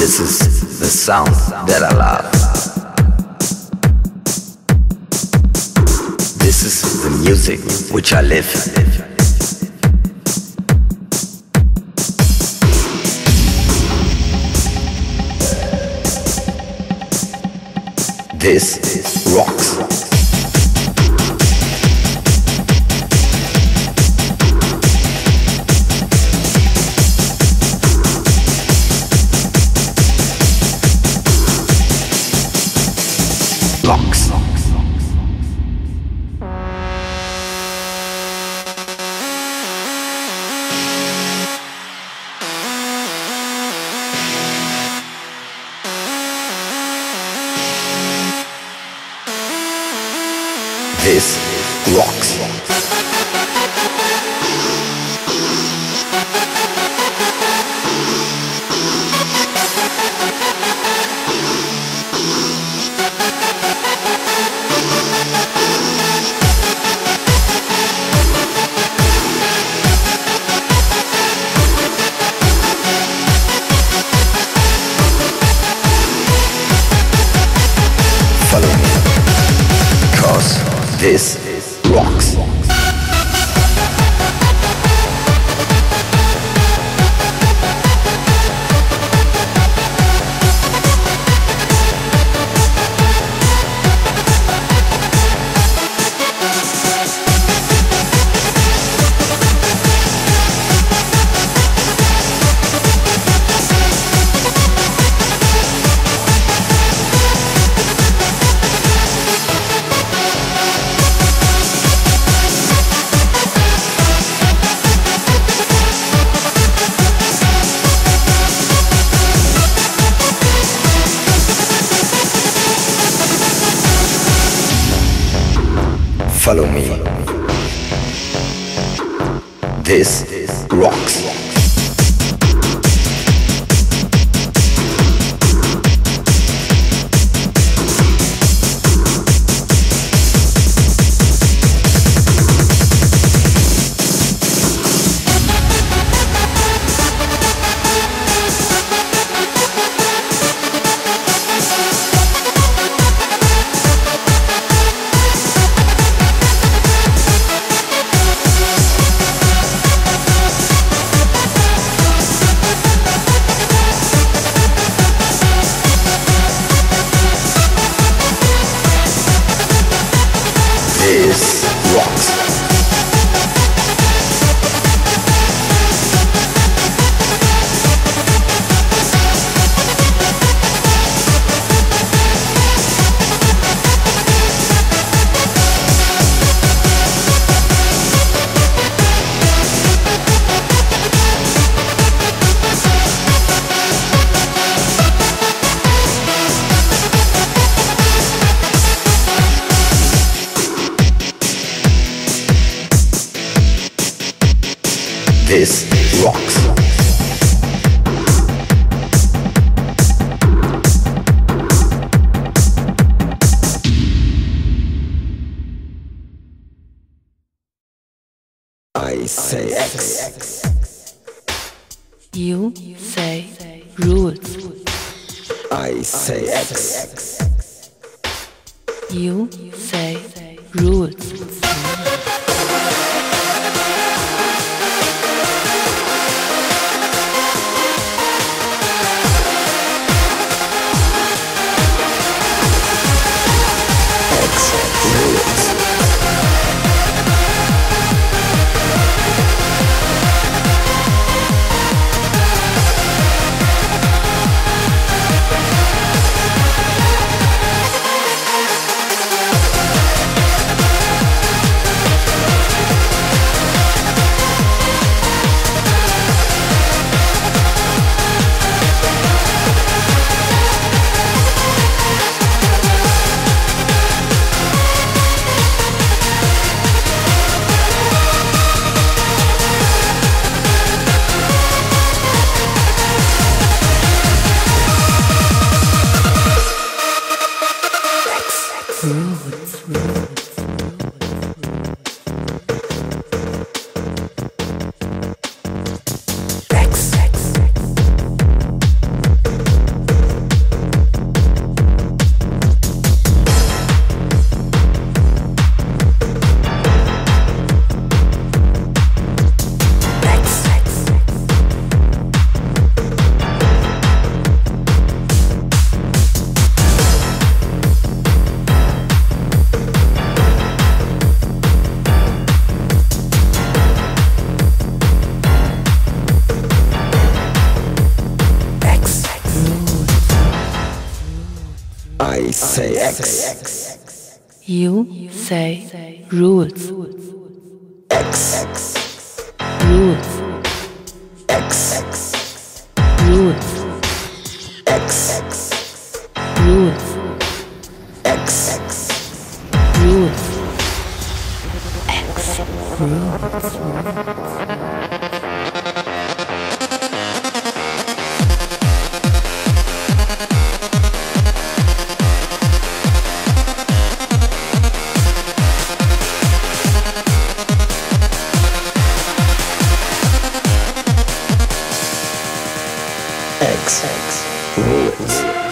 This is the sound that I love. This is the music which I live. This is rocks. This Follow me. This rocks. This rocks. I say X. You say roots. I say X. You say roots. I say X. You say roots. X. Roots. X. Roots. X. Roots. X. X. X. Rules. X. Roots.